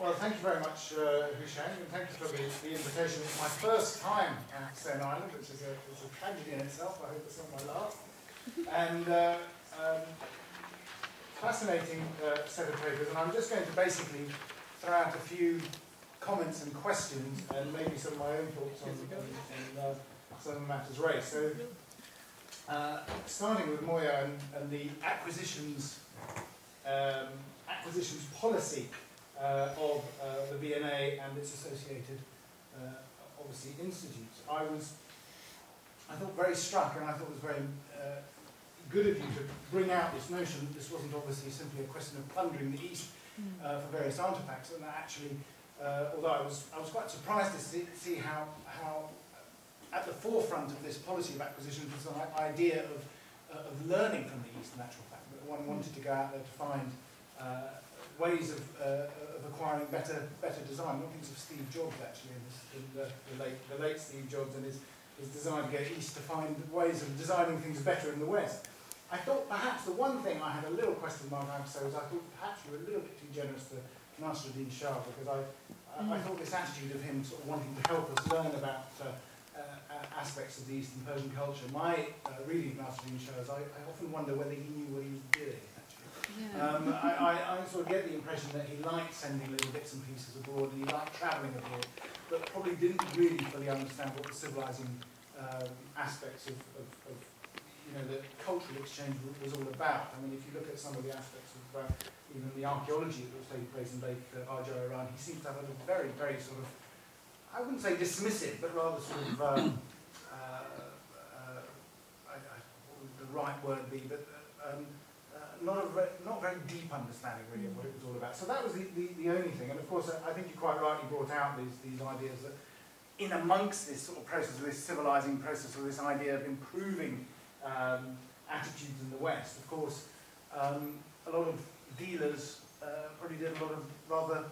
Well, thank you very much, uh, Hushang, and thank you for the, the invitation. It's my first time at Stone Island, which is a, is a tragedy in itself. I hope it's not my last. And uh, um, fascinating uh, set of papers, and I'm just going to basically throw out a few comments and questions, and maybe some of my own thoughts on, on, on uh, some matters raised. So, uh, starting with Moya and, and the acquisitions um, acquisitions policy of uh, the V&A its associated, uh, obviously, institutes. I was, I thought, very struck, and I thought it was very uh, good of you to bring out this notion that this wasn't obviously simply a question of plundering the East uh, for various artifacts, and that actually, uh, although I was, I was quite surprised to see, see how, how at the forefront of this policy of acquisition was the idea of, uh, of learning from the East, natural fact, that one wanted to go out there to find uh, ways of, uh, of acquiring better better design. One thinks of Steve Jobs actually, in, this, in the, the, late, the late Steve Jobs and his, his desire to go east to find ways of designing things better in the west. I thought perhaps the one thing I had a little question mark I have to was I thought perhaps you were a little bit too generous to Nasruddin Shah because I, I, I thought this attitude of him sort of wanting to help us learn about uh, uh, aspects of the Eastern Persian culture. My uh, reading of Nasruddin Shah is I, I often wonder whether he knew what he was doing. Um, I, I, I sort of get the impression that he liked sending little bits and pieces abroad and he liked travelling abroad, but probably didn't really fully understand what the civilizing um, aspects of, of, of, you know, the cultural exchange was all about. I mean, if you look at some of the aspects of uh, even the archaeology that was taking place in Lake uh, Qajar, Iran, he seems to have a very, very sort of, I wouldn't say dismissive, but rather sort of, um, uh, uh, I, I, what would the right word be, but uh, um, not a not very deep understanding really of what it was all about. So that was the, the, the only thing. And of course, I think you quite rightly brought out these, these ideas that in amongst this sort of process, this civilizing process, or this idea of improving um, attitudes in the West, of course, um, a lot of dealers uh, probably did a lot of rather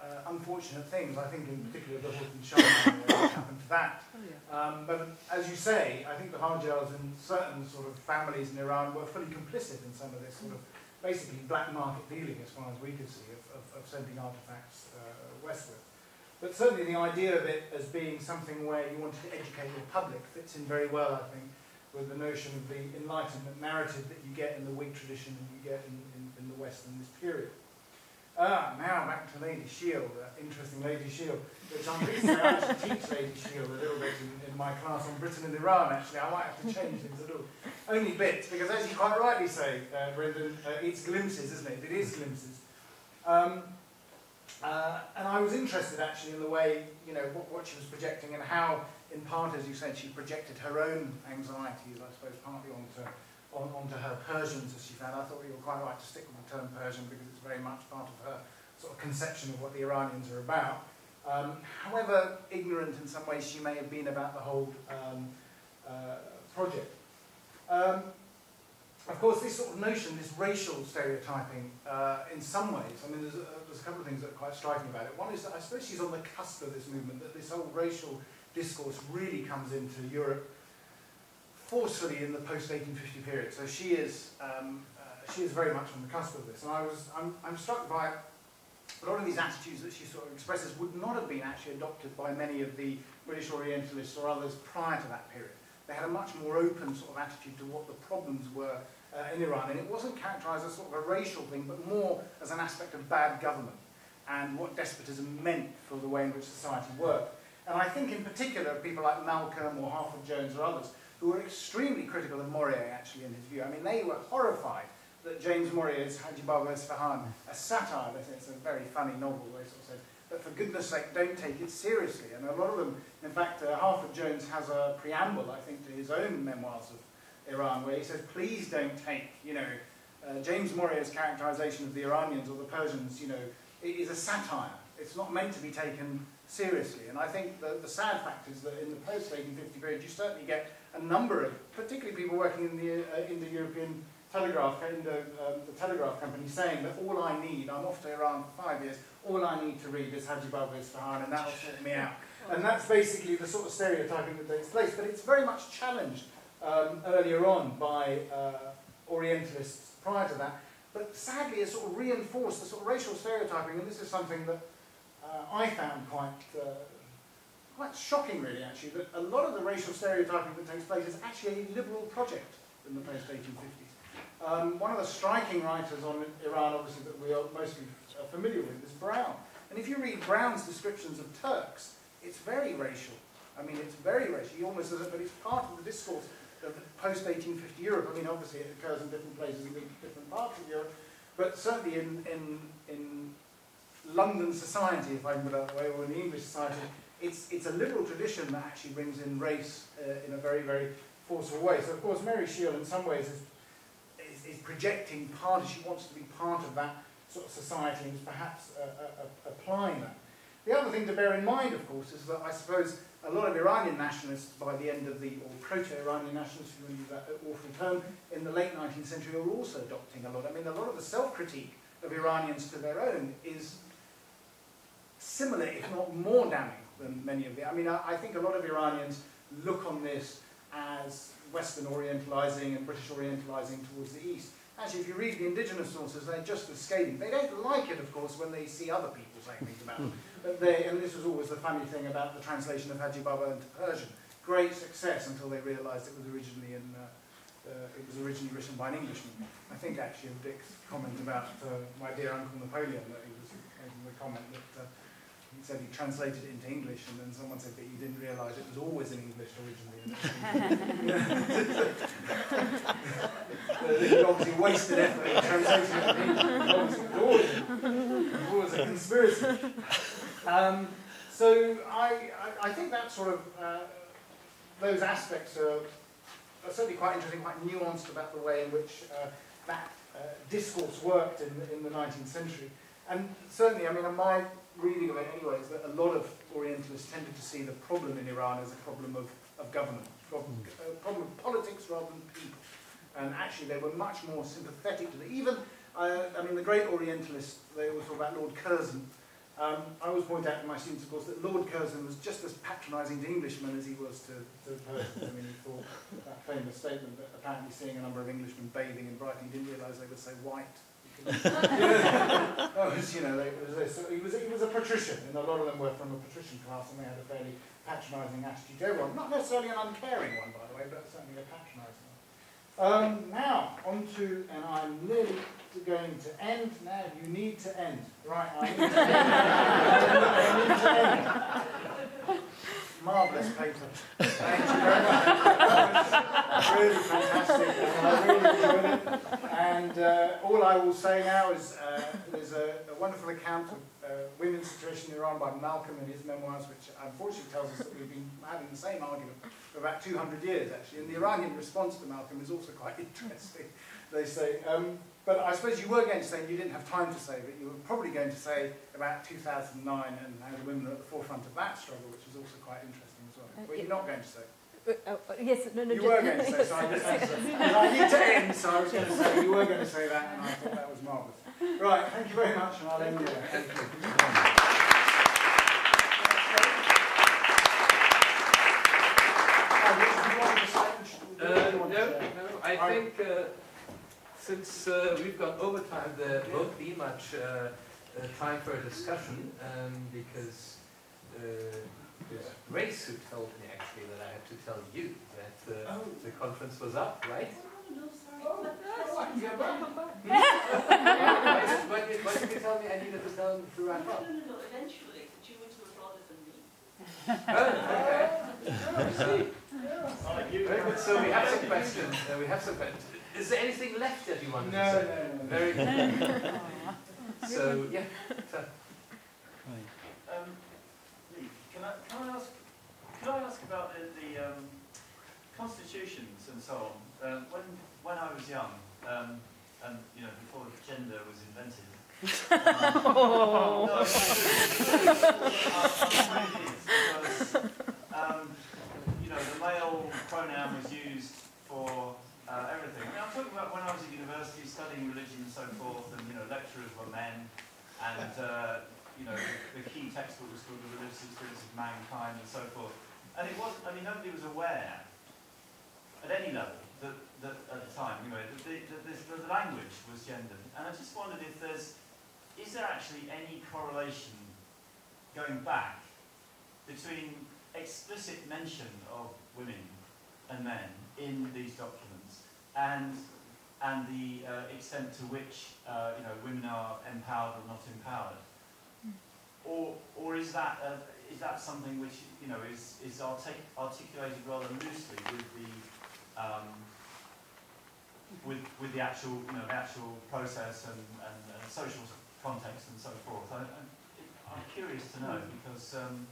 uh, unfortunate things. I think in particular the Horton Shah what happened to that. Oh, yeah. um, but as you say, I think the Harjals and certain sort of families in Iran were fully complicit in some of this sort of basically black market dealing as far as we could see of, of, of sending artifacts uh, westward. But certainly the idea of it as being something where you wanted to educate the public fits in very well, I think, with the notion of the Enlightenment narrative that you get in the Whig tradition and you get in, in, in the West in this period. Ah, now back to Lady Sheil, uh, interesting Lady Sheil, which I'm pleased to actually teach Lady Sheil a little bit in, in, my class on Britain and Iran, actually. I might have to change things a little. Only bits, because as you quite rightly say, uh, Brendan, uh, it's glimpses, isn't it? It is glimpses. Um, uh, and I was interested actually in the way, you know, what, what she was projecting and how, in part, as you said, she projected her own anxieties, I suppose, partly onto on, onto her Persians, as she found. I thought you were quite right to stick with the term Persian because it's very much part of her sort of conception of what the Iranians are about. Um, however ignorant in some ways she may have been about the whole um, uh, project. Um, of course, this sort of notion, this racial stereotyping, uh, in some ways, I mean, there's a, there's a couple of things that are quite striking about it. One is that I suppose she's on the cusp of this movement, that this whole racial discourse really comes into Europe forcefully in the post-1850 period. So she is, um, uh, she is very much on the cusp of this. And I was, I'm, I'm struck by a lot of these attitudes that she sort of expresses would not have been actually adopted by many of the British Orientalists or others prior to that period. They had a much more open sort of attitude to what the problems were uh, in Iran. And it wasn't characterized as sort of a racial thing, but more as an aspect of bad government and what despotism meant for the way in which society worked. And I think in particular people like Malcolm or Harford Jones or others who were extremely critical of Morier, actually, in his view. I mean, they were horrified that James Morier's Haji Baba Isfahan, a satire, it's a very funny novel, they sort of said, but for goodness sake, don't take it seriously. And a lot of them, in fact, uh, Harford Jones has a preamble, I think, to his own memoirs of Iran, where he says, please don't take, you know, uh, James Morier's characterization of the Iranians or the Persians, you know, it is a satire. It's not meant to be taken seriously. And I think the, the sad fact is that in the post-1850 period, you certainly get a number of, particularly people working in the, uh, in the European Telegraph, in the, um, the Telegraph Company, saying that all I need, I'm off to Iran for five years, all I need to read is Haji Baba Isfahan and that'll sort me out. And that's basically the sort of stereotyping that takes place. But it's very much challenged um, earlier on by uh, Orientalists prior to that. But sadly, it's sort of reinforced the sort of racial stereotyping, and this is something that uh, I found quite, uh, quite shocking really actually, that a lot of the racial stereotyping that takes place is actually a liberal project in the post-1850s. Um, one of the striking writers on Iran, obviously, that we are mostly familiar with is Browne. And if you read Browne's descriptions of Turks, it's very racial. I mean, it's very racial. He almost says it, but it's part of the discourse of post-1850 Europe. I mean, obviously it occurs in different places in different parts of Europe, but certainly in, in, in London society, if I can put it that way, or in English society, it's, it's a liberal tradition that actually brings in race uh, in a very, very forceful way. So, of course, Mary Sheil, in some ways, is, is, is projecting part, she wants to be part of that sort of society and is perhaps uh, uh, applying that. The other thing to bear in mind, of course, is that I suppose a lot of Iranian nationalists by the end of the, or proto-Iranian nationalists, if you want to use that awful term, in the late 19th century are also adopting a lot. I mean, a lot of the self-critique of Iranians to their own is similar, if not more damning than many of the... I mean, I, I think a lot of Iranians look on this as Western orientalizing and British orientalizing towards the East. Actually, if you read the indigenous sources, they're just as scathing. They don't like it, of course, when they see other people saying things about them. But they, and this was always the funny thing about the translation of Haji Baba into Persian. Great success until they realized it was originally in, uh, uh, it was originally written by an Englishman. I think actually of Dick's comment about uh, my dear Uncle Napoleon, that he was making the comment that uh, said he translated it into English, and then someone said that he didn't realise it was always in English originally. he obviously wasted effort in translating it into English. It was always, it was always a conspiracy. Um, so I, I, I, think that sort of, uh, those aspects are, are, certainly quite interesting, quite nuanced about the way in which uh, that uh, discourse worked in, in the 19th century. And certainly, I mean, my reading of it anyway is that a lot of Orientalists tended to see the problem in Iran as a problem of, of government, problem, a problem of politics rather than people. And actually they were much more sympathetic to the, Even, uh, I mean, the great Orientalists, they always talk about Lord Curzon. Um, I always point out to my students, of course, that Lord Curzon was just as patronising to Englishmen as he was to, to Persians. I mean, he thought that famous statement that apparently seeing a number of Englishmen bathing in Brighton, he didn't realise they were so white oh, was, you know, it was, this, he, was, he was a patrician, and a lot of them were from a patrician class, and they had a fairly patronising attitude to everyone. Not necessarily an uncaring one, by the way, but certainly a patronising one. Um, now, on to, and I'm nearly going to end. Now, you need to end. Right, I need to end. I need to end. Marvellous paper. Thank you very much. really fantastic. And I really enjoyed it. And uh, all I will say now is uh, there's a, a, wonderful account of uh, women's situation in Iran by Malcolm in his memoirs, which unfortunately tells us that we've been having the same argument for about 200 years, actually. And the Iranian response to Malcolm is also quite interesting. They say, um, but I suppose you were going to say, and you didn't have time to say, but you were probably going to say about 2009 and how the women are at the forefront of that struggle, which is also quite interesting as well. Uh, were you not going to say? Uh, uh, yes, no, no. You were going to say, so I just I need to end, so I was going to say, you were going to say that, and I thought that was marvellous. Right, thank you very much, and I'll end there. Thank you. Uh, no, no, I think uh, since uh, we've gone over time, there won't be much uh, uh, time for a discussion um, because uh, it was Grace who told me actually that I had to tell you that uh, oh. the conference was up, right? Oh, no, sorry. Oh, oh, I can go back. why, did, why did you tell me I needed to tell him to wrap up? No, no, no, eventually, but you went to have rather than me. oh, okay. I see. Very good. So we have some questions. Uh, we have some questions. Is there anything left everyone? no. No, no, no. Very good. so, yeah. So. Um, can I, can I ask, can I ask about the, the um, constitutions and so on? Um, when, when I was young, um, and you know, before gender was invented, um, you know, the male pronoun was used for uh, everything. I mean, I'm talking about when I was at university studying religion and so forth, and you know, lecturers were men, and uh, you know, the, the, key textbook was called The Religious Experience of Mankind and so forth. And it wasn't, I mean, nobody was aware at any level that, that at the time, anyway, that the, that this, that the language was gendered. And I just wondered if there's, is there actually any correlation going back between explicit mention of women and men in these documents and and the uh, extent to which uh, you know women are empowered or not empowered, or or is that uh, is that something which you know is is artic articulated rather loosely with the um, with with the actual you know the actual process and, and, and social context and so forth. I, I'm, I'm curious to know because um,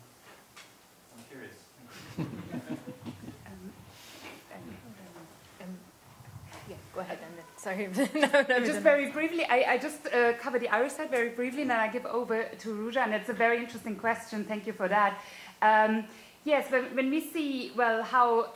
I'm curious. Yeah, go ahead. And sorry. no, no, just very briefly, I, I just uh, cover the Irish side very briefly, and then I give over to Ruja, and it's a very interesting question. Thank you for that. Um, yes, when, when we see, well, how uh,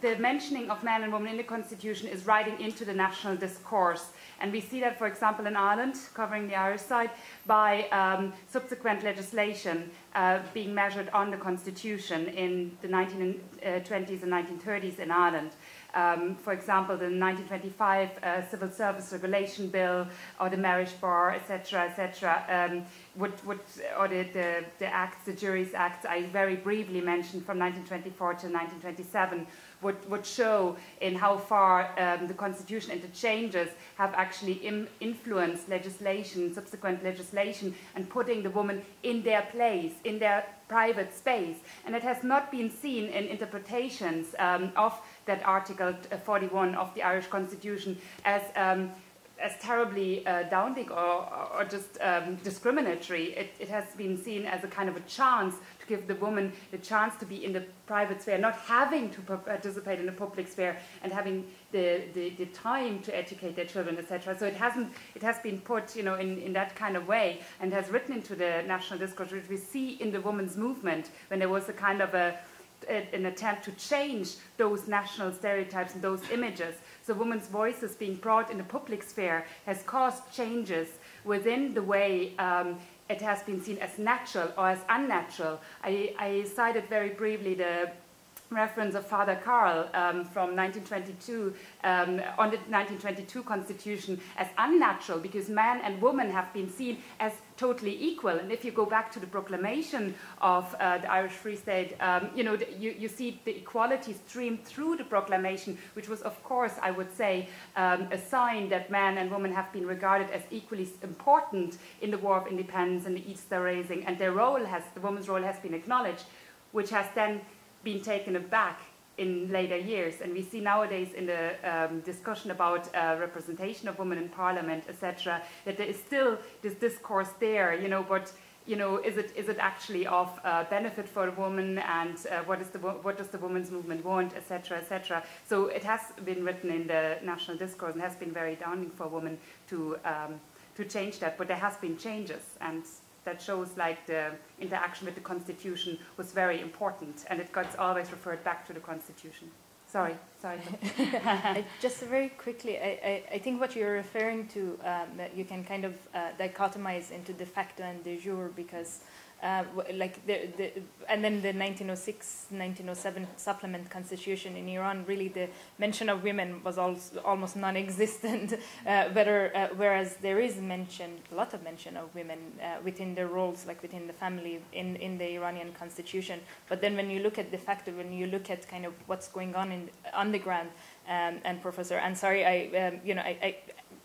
the mentioning of man and woman in the Constitution is riding into the national discourse, and we see that, for example, in Ireland, covering the Irish side, by um, subsequent legislation uh, being measured on the Constitution in the 1920s and 1930s in Ireland. Um, for example, the 1925 uh, Civil Service Regulation Bill or the Marriage Bar, etc., etc., um, would, would, or the, the, the acts, the Juries Acts I very briefly mentioned from 1924 to 1927, would, would show in how far um, the Constitution and the changes have actually Im influenced legislation, subsequent legislation, and putting the woman in their place, in their private space. And it has not been seen in interpretations um, of that Article 41 of the Irish Constitution as um, as terribly uh, downing or, or just um, discriminatory. It, it, has been seen as a kind of a chance to give the woman the chance to be in the private sphere, not having to participate in the public sphere and having the, the, the time to educate their children, etc. So it hasn't, it has been put, you know, in, in that kind of way and has written into the national discourse, which we see in the women's movement when there was a kind of a an attempt to change those national stereotypes and those images. So women's voices being brought in the public sphere has caused changes within the way um, it has been seen as natural or as unnatural. I, I cited very briefly the reference of Father Karl um, from 1922 um, on the 1922 constitution as unnatural because man and woman have been seen as totally equal. And if you go back to the proclamation of uh, the Irish Free State, um, you know, the, you, you see the equality streamed through the proclamation, which was, of course, I would say, um, a sign that man and woman have been regarded as equally important in the War of Independence and the Easter Rising, and their role has, the woman's role has been acknowledged, which has then been taken aback in later years. And we see nowadays in the um, discussion about uh, representation of women in parliament, etc., that there is still this discourse there, you know, but you know, is it is it actually of uh, benefit for a woman, and uh, what is the what does the women's movement want, etc., etc. So it has been written in the national discourse and has been very daunting for women to um, to change that. But there has been changes, and that shows like the interaction with the constitution was very important and it got always referred back to the constitution. Sorry, sorry. Just very quickly, I, I, I, think what you're referring to, um, you can kind of uh, dichotomize into de facto and de jure because uh, like the, the, and then the 1906 1907 supplement constitution in Iran really the mention of women was also almost non-existent uh, whether, uh, whereas there is mention a lot of mention of women uh, within their roles like within the family in, in the Iranian constitution. But then when you look at the fact that when you look at kind of what's going on in on the ground um, and professor and sorry I um, you know I, I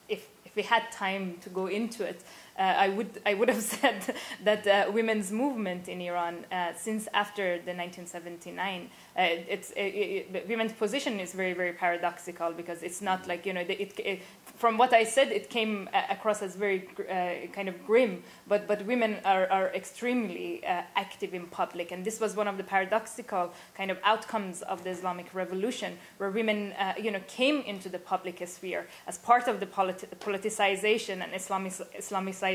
if if we had time to go into it I would I would have said that uh, women's movement in Iran uh, since after the 1979 it's it, it, women's position is very very paradoxical because it's not like you know it, it from what I said, it came uh, across as very uh, kind of grim, but, but women are, are extremely uh, active in public. And this was one of the paradoxical kind of outcomes of the Islamic Revolution, where women uh, you know, came into the public sphere as part of the politi politicization and Islamic Islamicization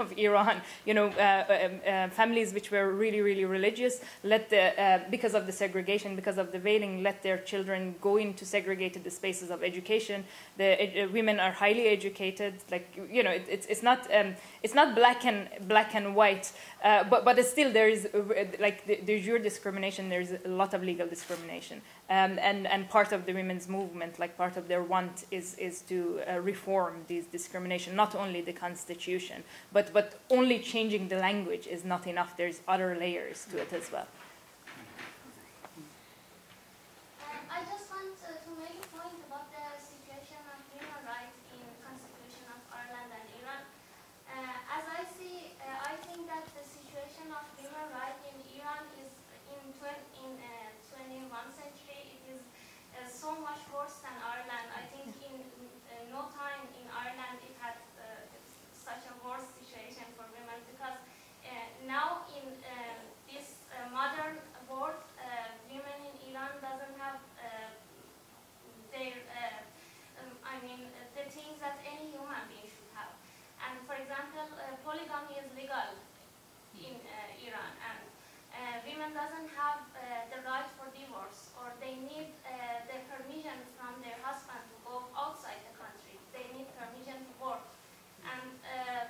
of Iran. You know, uh, um, uh, families which were really, really religious, let the, because of the segregation, because of the veiling, let their children go into segregated spaces of education. The women are highly educated. Like you know, it, it's it's not um, it's not black and black and white, uh, but but still there is like the, there's your discrimination. There's a lot of legal discrimination, Um, and, and part of the women's movement, like part of their want, is, is to uh, reform this discrimination, not only the constitution, but, but only changing the language is not enough. There's other layers to it as well. Um, I just want uh, to make a point about the situation of human rights in Constitution of Ireland and Iran. Uh, as I see, uh, I think that the situation of human rights in Iran is in, twen- in uh, 21st century, it is uh, so much worse than Ireland. I think in uh, no time in Ireland it had uh, such a worse situation for women because uh, now in uh, this uh, modern world, uh, women in Iran doesn't have uh, their, uh, um, I mean, uh, the things that any human being should have. And for example, uh, polygamy is legal in uh, Iran, and uh, women doesn't have uh, the right for divorce, or they need uh, the permission from their husband to go outside the country. They need permission to work. And uh,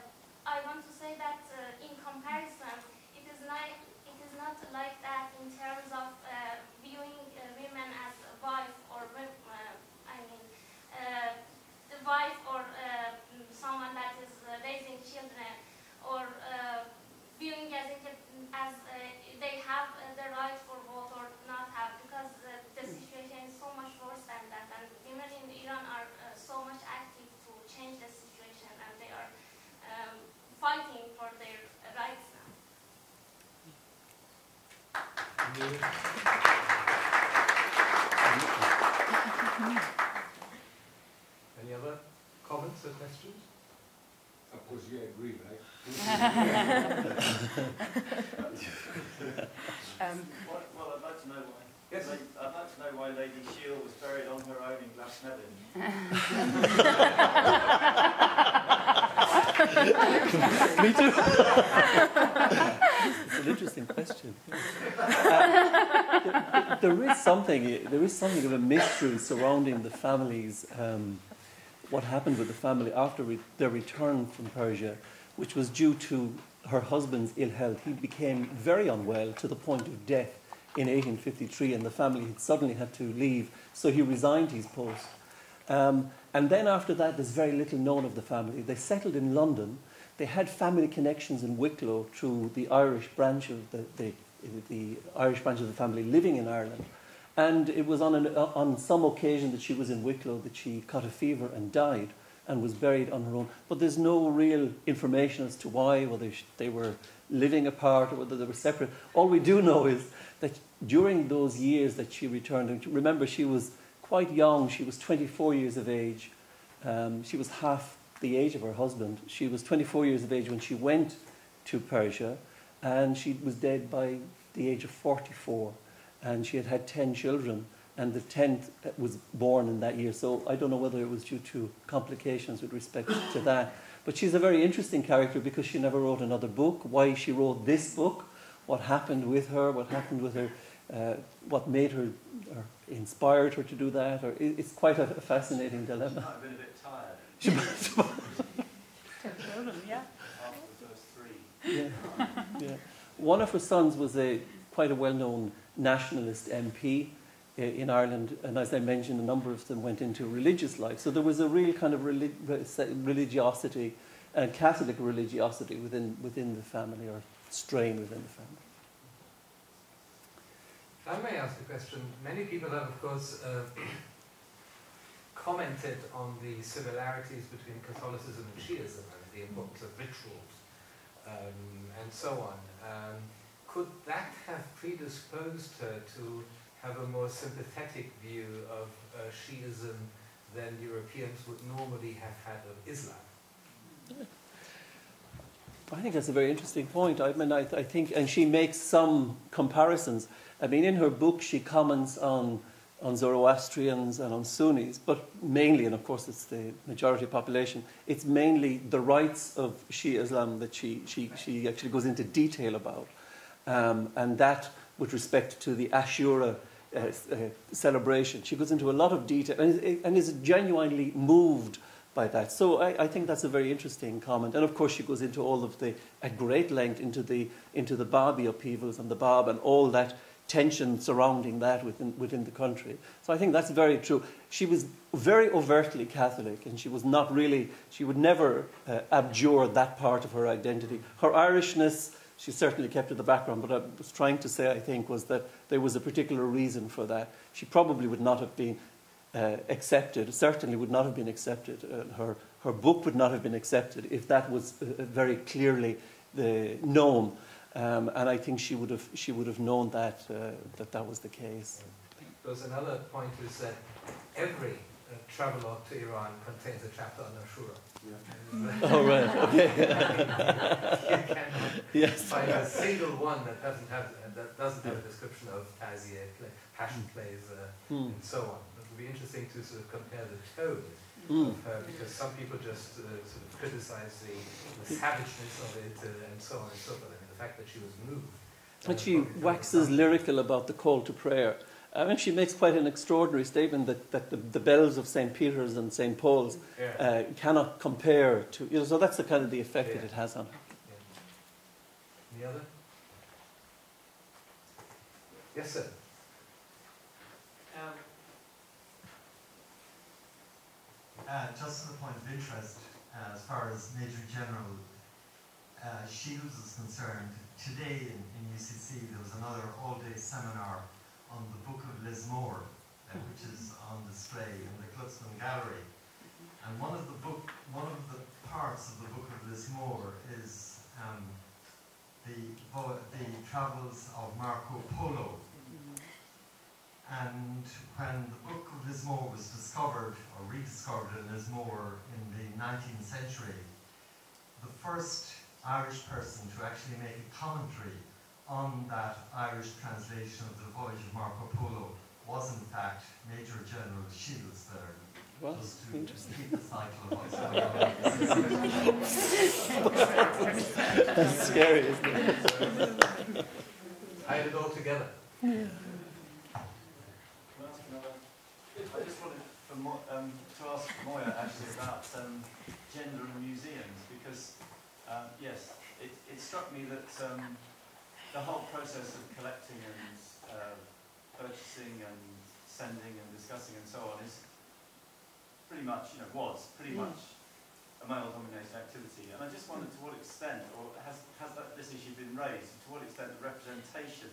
I want to say that uh, in comparison, it is like it is not like that in terms of uh, viewing uh, women as a wife or wo- uh, I mean uh, the wife or uh, mm, someone that is uh, raising children or uh, viewing as it, as uh, they have uh, the right for vote or not have because uh, the situation is so much worse than that and women in Iran are uh, so much active to change the situation and they are um, fighting for their rights now. Any other comments or questions? Of course, you agree, right? Um, Well, well, I'd like to know why. Yes. I'd like to know why Lady Sheil was buried on her own in Glasnevin. Me too. An interesting question. Uh, there, there is something. There is something of a mystery surrounding the family's. Um, what happened with the family after re- their return from Persia, which was due to her husband's ill health. He became very unwell to the point of death in 1853, and the family had suddenly had to leave, so he resigned his post. Um, and then after that, there's very little known of the family. They settled in London. They had family connections in Wicklow through the Irish branch of the, the, the Irish branch of the family living in Ireland. And it was on, an, on some occasion that she was in Wicklow that she caught a fever and died and was buried on her own. But there's no real information as to why, whether they were living apart or whether they were separate. All we do know is that during those years that she returned, and remember she was quite young, she was 24 years of age, um, she was half the age of her husband. She was 24 years of age when she went to Persia, and she was dead by the age of 44, and she had had 10 children and the 10th was born in that year. So I don't know whether it was due to complications with respect to that. But she's a very interesting character because she never wrote another book. Why she wrote this book, what happened with her, what happened with her, uh, what made her, or inspired her to do that, or it's quite a, fascinating dilemma. have been a bit tired She yeah. yeah, yeah. One of her sons was a quite a well-known nationalist MP in Ireland, and as I mentioned, a number of them went into religious life. So there was a real kind of relig- religiosity, uh, Catholic religiosity within within the family, or strain within the family. If I may ask a question, many people have, of course, uh, commented on the similarities between Catholicism and Shiism and the importance of rituals um, and so on. Um, could that have predisposed her to have a more sympathetic view of uh, Shiism than Europeans would normally have had of Islam? I think that's a very interesting point. I mean, I, I think, and she makes some comparisons. I mean, in her book, she comments on on Zoroastrians and on Sunnis, but mainly, and of course, it's the majority population. It's mainly the rites of Shia Islam that she she she actually goes into detail about, um, and that with respect to the Ashura. Uh, uh, celebration. She goes into a lot of detail and is, and is genuinely moved by that. So I, I think that's a very interesting comment. And of course, she goes into all of the, at great length, into the, into the Babi upheavals and the Bab and all that tension surrounding that within, within the country. So I think that's very true. She was very overtly Catholic, and she was not really, she would never uh, abjure that part of her identity. Her Irishness, she certainly kept in the background, but I was trying to say, I think, was that there was a particular reason for that. She probably would not have been uh, accepted, certainly would not have been accepted. Uh, her, her book would not have been accepted if that was uh, very clearly the, known. Um, and I think she would have, she would have known that, uh, that that was the case. There's another point is that every uh, travelogue to Iran contains a chapter on Ashura. Yeah. oh, right, okay. you can yes. find a single one that doesn't have, uh, that doesn't have a description of Tazieh, play, passion plays, uh, mm. and so on. It would be interesting to sort of compare the tone mm. of her, because some people just uh, sort of criticize the, the savageness of it uh, and so on and so forth fact that she was moved. And she waxes lyrical about the call to prayer. I mean, she makes quite an extraordinary statement that, that the, the bells of St. Peter's and St. Paul's yeah. uh, cannot compare to, you know, so that's the kind of the effect yeah. that it has on her. Yeah. Any other? Yes, sir. Um, uh, just as a point of interest, uh, as far as Major General uh, Shields is concerned, today in, in, UCC there was another all-day seminar on the Book of Lismore, uh, which is on display in the Glucksman Gallery. And one of the book, one of the parts of the Book of Lismore is um, the the travels of Marco Polo. And when the Book of Lismore was discovered or rediscovered in Lismore in the 19th century, the first Irish person to actually make a commentary on that Irish translation of the voyage of Marco Polo was in fact Major General Shields there. Well, to interesting. the cycle of what's going. That's scary, isn't it? Hide it all together. Yeah. I just wanted for Mo um, to ask Moya actually about um, gender in museums because um, yes, it, it, struck me that um, the whole process of collecting and uh, purchasing and sending and discussing and so on is pretty much, you know, was pretty mm. much a male-dominated activity. And I just wondered to what extent, or has, has that, this issue been raised, to what extent the representation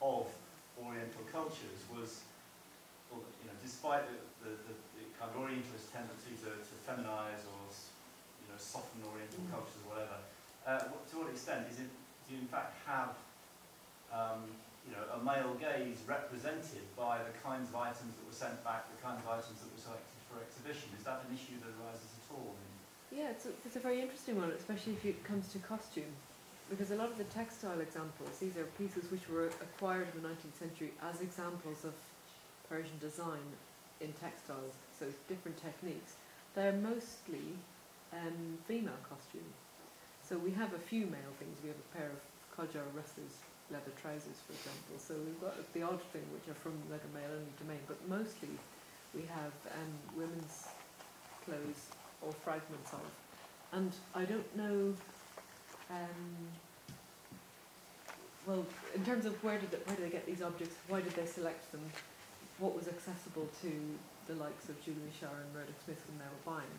of Oriental cultures was, well, you know, despite the, the, the, the kind of Orientalist tendency to, to feminize or soften Oriental mm. cultures or whatever. Uh, to what extent is it, do you in fact have um, you know, a male gaze represented by the kinds of items that were sent back, the kinds of items that were selected for exhibition? Is that an issue that arises at all? Yeah, it's a, it's a very interesting one, especially if it comes to costume. Because a lot of the textile examples, these are pieces which were acquired in the 19th century as examples of Persian design in textiles, so different techniques. They're mostly um, female costume. So we have a few male things. We have a pair of Qajar wrestlers leather trousers, for example. So we've got the odd thing which are from like a male only domain, but mostly we have um, women's clothes or fragments of. And I don't know. Um, well, in terms of where did they, where did they get these objects? Why did they select them? What was accessible to the likes of Jules Richard and Murdoch Smith when they were buying?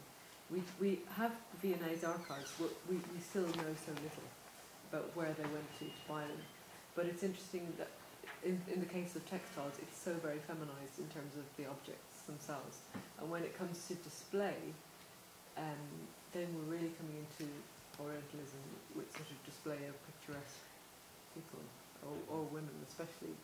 We, we have V&A's archives, we, we still know so little about where they went to to buy them. But it's interesting that in, in the case of textiles, it's so very feminized in terms of the objects themselves. And when it comes to display, um, then we're really coming into Orientalism with sort of display of picturesque people, or, or women especially,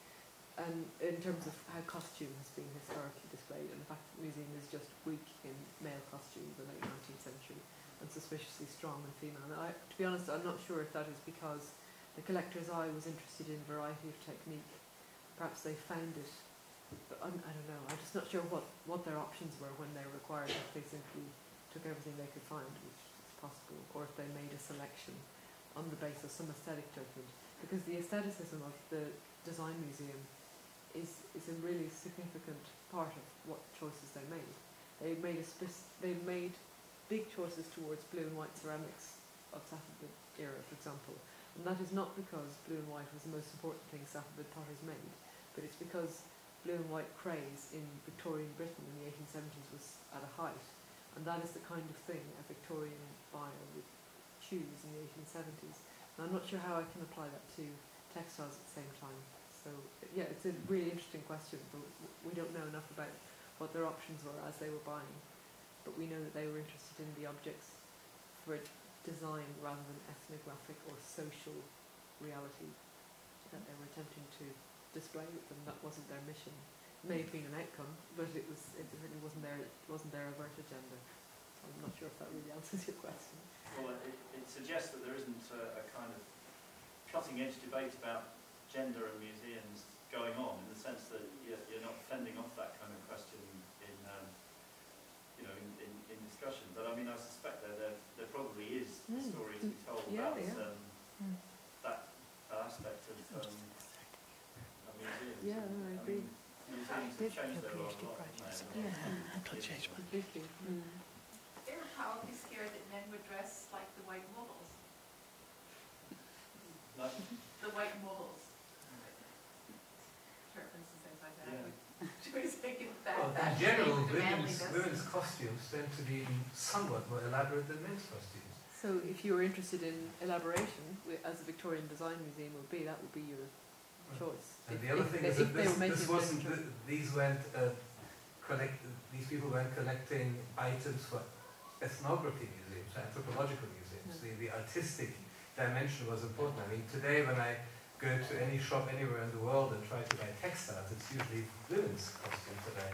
and in terms of how costume has been historically displayed, and the fact that the museum is just weak in male costume in the late 19th century and suspiciously strong in female. I, to be honest, I'm not sure if that is because the collector's eye was interested in variety of technique. Perhaps they found it, but I'm, I don't know. I'm just not sure what, what their options were when they were acquired, if they simply took everything they could find, which is possible, or if they made a selection on the basis of some aesthetic judgment. Because the aestheticism of the design museum is, is a really significant part of what choices they made. They made a they made big choices towards blue and white ceramics of Safavid era, for example. And that is not because blue and white was the most important thing Safavid potters made, but it's because blue and white craze in Victorian Britain in the 1870s was at a height, and that is the kind of thing a Victorian buyer would choose in the 1870s. And I'm not sure how I can apply that to textiles at the same time. So yeah, it's a really interesting question, but we don't know enough about what their options were as they were buying. But we know that they were interested in the objects for design rather than ethnographic or social reality that they were attempting to display with them. That wasn't their mission. It may have been an outcome, but it was it really wasn't their wasn't their overt agenda. I'm not sure if that really answers your question. Well, it, it suggests that there isn't a, a kind of cutting edge debate about gender and museums going on in the sense that you're, you're not fending off that kind of question in, um, you know, in, in, in discussion. But I mean, I suspect that there, there probably is a Mm. story to be told Yeah, about yeah. Um, Mm. that aspect of, um, of museums. Yeah, And, no, I mean, agree. Museums have changed their role a lot, haven't they? Yeah, completely. Mm. They were probably scared that men would dress like the white Mughals, Like, the white Mughals. Turbans and things like that. Yeah. She was thinking that, Well, that in general, women's, women's costumes tend to be somewhat more elaborate than men's costumes. So if you were interested in elaboration, as the Victorian Design Museum would be, that would be your choice. And If- the other if thing they- is that this, this wasn't, choice. th- these weren't uh, collect, these people weren't collecting items for ethnography museums, for anthropological museums. The, the artistic dimension was important. I mean, today when I go to any shop anywhere in the world and try to buy textiles, it's usually women's costumes that I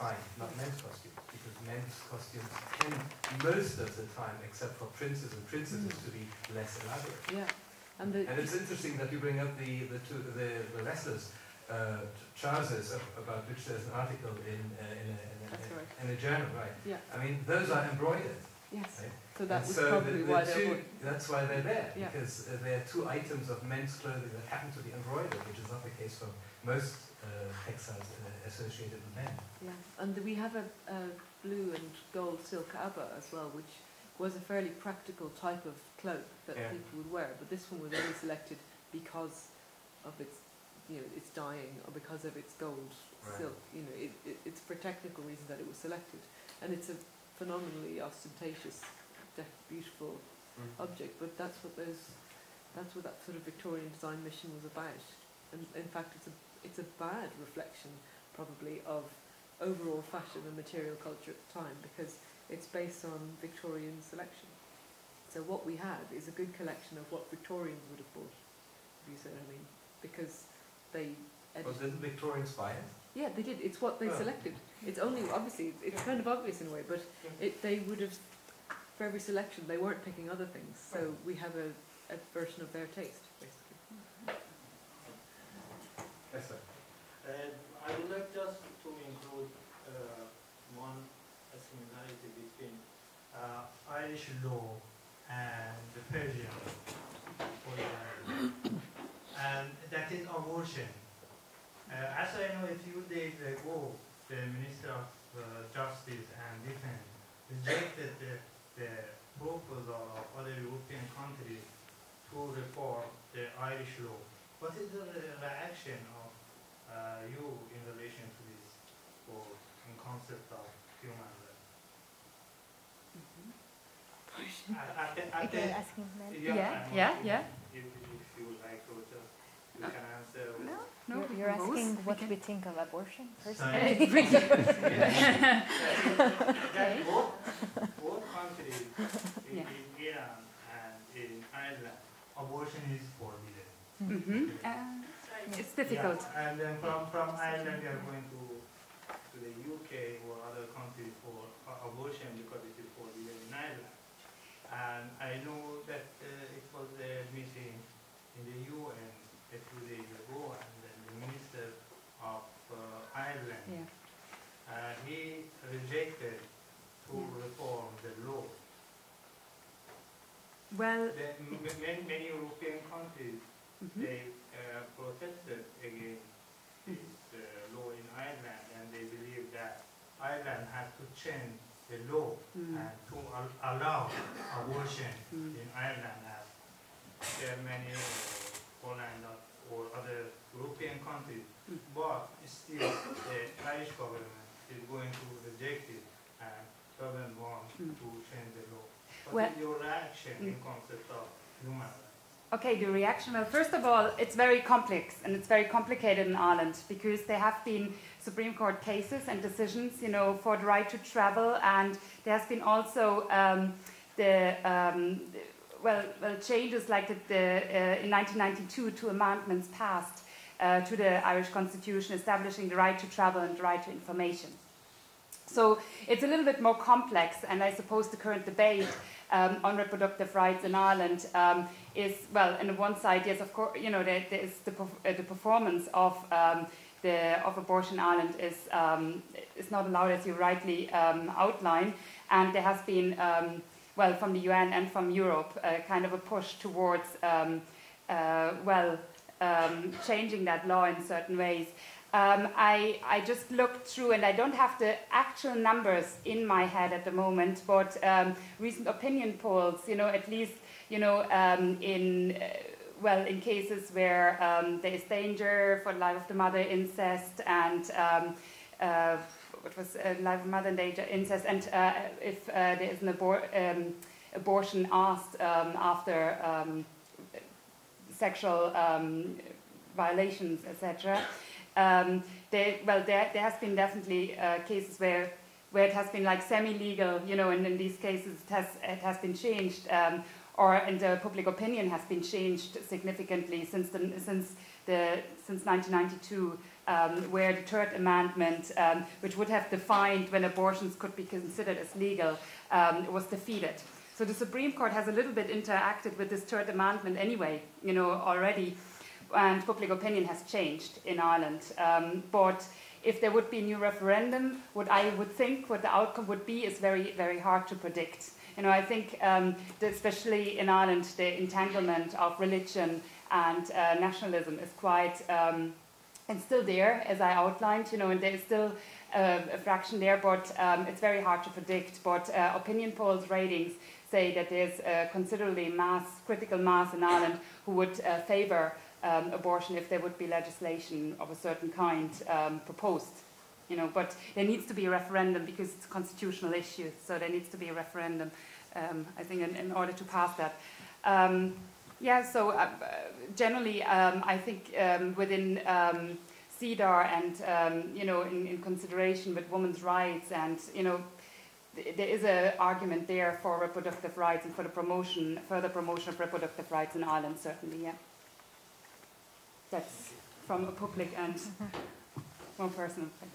find, not men's costumes, because men's costumes tend most of the time, except for princes and princesses, to be less elaborate. Yeah, and the, And it's interesting that you bring up the the two, the, the Leslers uh, trousers about which there's an article in uh, in, a, in, a, That's right. in a journal, right? yeah, I mean, those are embroidered. Yes. Right? So that And was so probably the, the why two, they were. That's why they're there Yeah. because uh, they're two items of men's clothing that happen to be embroidered, which is not the case for most uh, textiles uh, associated with men. Yeah, and we have a, a blue and gold silk abba as well, which was a fairly practical type of cloak that Yeah. people would wear. But this one was only selected because of its, you know, its dyeing or because of its gold Right. silk. You know, it, it, it's for technical reasons that it was selected, and it's a phenomenally ostentatious, beautiful mm-hmm. object. But that's what those, that's what that sort of Victorian design mission was about. And in fact, it's a it's a bad reflection probably of overall fashion and material culture at the time because it's based on Victorian selection. So what we have is a good collection of what Victorians would have bought, if you see what I mean, because they. Was Victorians buy it? Yeah, they did. It's what they Oh. selected. It's only obviously it's kind of obvious in a way, but it they would have for every selection they weren't picking other things. So we have a, a version of their taste, basically. Yes, sir. Uh, I would like just to include uh, one similarity between uh, Irish law and the Persian law, and that is abortion. Uh, as I know, a few days ago, the Minister of uh, Justice and Defense rejected the, the proposal of other European countries to reform the Irish law. What is the reaction of uh, you in relation to this or in concept of human rights? I, I can, I Okay, asking yeah, Yeah, yeah, yeah. If, if you would like to just, you can answer. No, no, You're, you're can both. asking We what we think of abortion first. Sorry. Yeah. That both, both countries, in, Yeah. in Iran and in Ireland, abortion is forbidden. Mhm. Uh, it's difficult. Yeah, and then from, from Ireland, we are going to, to the UK or other countries for a- abortion because it is forbidden in Ireland. And I know that uh, it was a meeting in the UN a few days ago, and then the Minister of uh, Ireland, Yeah. uh, he rejected to Yeah. reform the law. Well, Then m- many, many European countries mhm. they uh, protested against this uh, law in Ireland and they believe that Ireland has to change the law Mm. and to al- allow abortion Mm. in Ireland as Germany Poland or or other European countries, but still the Irish government is going to reject it and doesn't want to change the law. What Well- is your reaction in concept of human rights? Okay, the reaction. Well, first of all, it's very complex and it's very complicated in Ireland because there have been Supreme Court cases and decisions, you know, for the right to travel, and there has been also um, the, um, the- well, well, changes like the, the uh, in 1992, two amendments passed uh, to the Irish Constitution establishing the right to travel and the right to information. So it's a little bit more complex, and I suppose the current debate um, on reproductive rights in Ireland um, is, well, on one side, yes, of course, you know, there, there is the, uh, the performance of um, the of abortion in Ireland is um, is not allowed, as you rightly um, outline, and there has been, um, well, from the UN and from Europe, uh, kind of a push towards, um, uh, well, um, changing that law in certain ways. Um, I, I just looked through, and I don't have the actual numbers in my head at the moment, but um, recent opinion polls, you know, at least, you know, um, in uh, well, in cases where um, there is danger for the life of the mother, incest, and what was uh, life of mother and danger, incest, and uh, if uh, there is an abor- um, abortion asked um, after um, sexual um, violations, etc. Um, well, there, there has been definitely uh, cases where where it has been like semi-legal, you know, and in these cases it has it has been changed, um, or and the public opinion has been changed significantly since the since the since 1992, um, where the Third Amendment, um, which would have defined when abortions could be considered as legal, um, was defeated. So the Supreme Court has a little bit interacted with this Third Amendment anyway, you know, already, and public opinion has changed in Ireland. Um, but if there would be a new referendum, what I would think what the outcome would be is very, very hard to predict. You know, I think, um, especially in Ireland, the entanglement of religion and uh, nationalism is quite, um, and still there, as I outlined, you know, and there is still uh, a fraction there, but um, it's very hard to predict. But uh, opinion polls ratings say that there's a considerably mass, critical mass in Ireland who would uh, favour um, abortion if there would be legislation of a certain kind um, proposed. You know, but there needs to be a referendum because it's a constitutional issue. So there needs to be a referendum, um, I think, in, in, order to pass that. Um, yeah. So uh, generally, um, I think um, within um, CEDAW and you know, in, in consideration with women's rights and you know there is an argument there for reproductive rights and for the promotion, further promotion of reproductive rights in Ireland, certainly, yeah. That's from a public and one personal thing.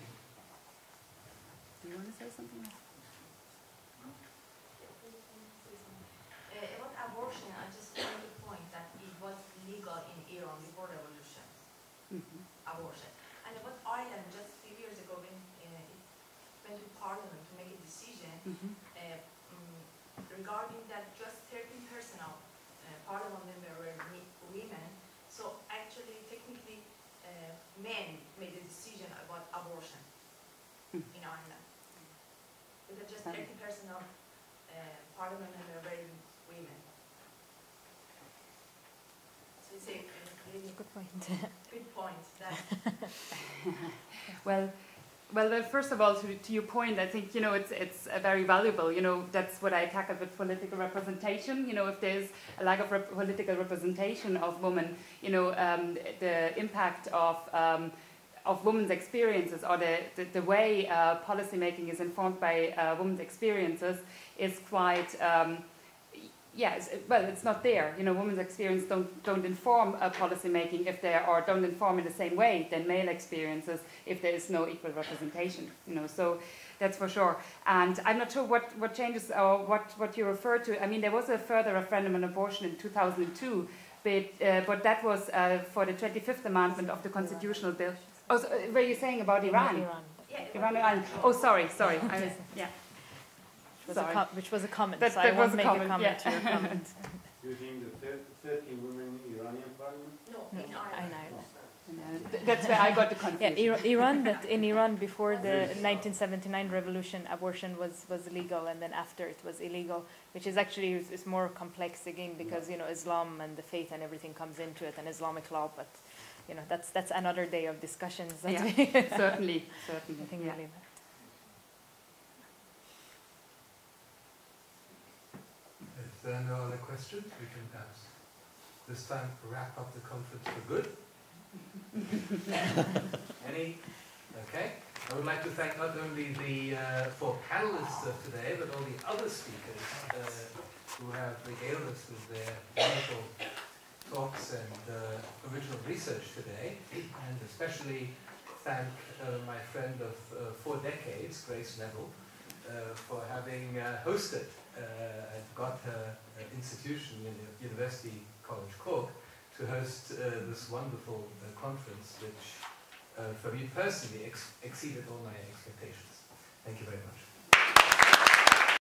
Do you want to say something? Uh, about abortion, I just want to point that it was legal in Iran before revolution, Mm-hmm. abortion. And about Ireland, just a few years ago when uh, it went to parliament to make a decision Mm-hmm. uh, mm, regarding that just 13% of uh, parliament members were women. So actually, technically, uh, men made a decision about abortion Mm. in Ireland. Because just Um. 30% of uh, parliament members were women. So it's a a really Good point. good point that Well, well, first of all, to, to your point, I think you know it's it's uh, very valuable. You know that's what I tackled with political representation. You know, if there's a lack of rep- political representation of women, you know, um, the impact of um, of women's experiences or the, the, the way uh, policy making is informed by uh, women's experiences is quite um, yes well it's not there. You know women's experience don't don't inform uh, policy making if they or don't inform in the same way than male experiences if there is no equal representation you know so that's for sure. And i'm not sure what what changes or what what you refer to. I mean there was a further referendum on abortion in 2002 but uh, but that was uh, for the 25th amendment of the constitutional bill. Oh so, uh, were you saying about iran? Iran. yeah, iran, iran. oh sorry sorry. I was, yeah Was a com- which was a comment, That- so I that won't was a make comment, a comment yeah. to your comment. You think the thir- 13 women in Iranian parliament? no, No, in in Ireland. Ireland. Uh, th- that's where i got the Yeah, confusion Ira- Iran. That in Iran before the 1979 revolution, abortion was was legal, and then after it was illegal, which is actually is, is more complex again because you know Islam and the faith and everything comes into it, and Islamic law. But you know, that's that's another day of discussions. Yeah, certainly, certainly. I think yeah. really. If there are no other questions, we can perhaps this time wrap up the conference for good. Any? Okay. I would like to thank not only the uh, four panelists of today, but all the other speakers uh, who have regaled us with their wonderful talks and uh, original research today, and especially thank uh, my friend of uh, four decades, Grace Neville, uh, for having uh, hosted uh, and got her uh, institution, Uni- University College Cork, to host uh, this wonderful uh, conference, which uh, for me personally ex- exceeded all my expectations. Thank you very much.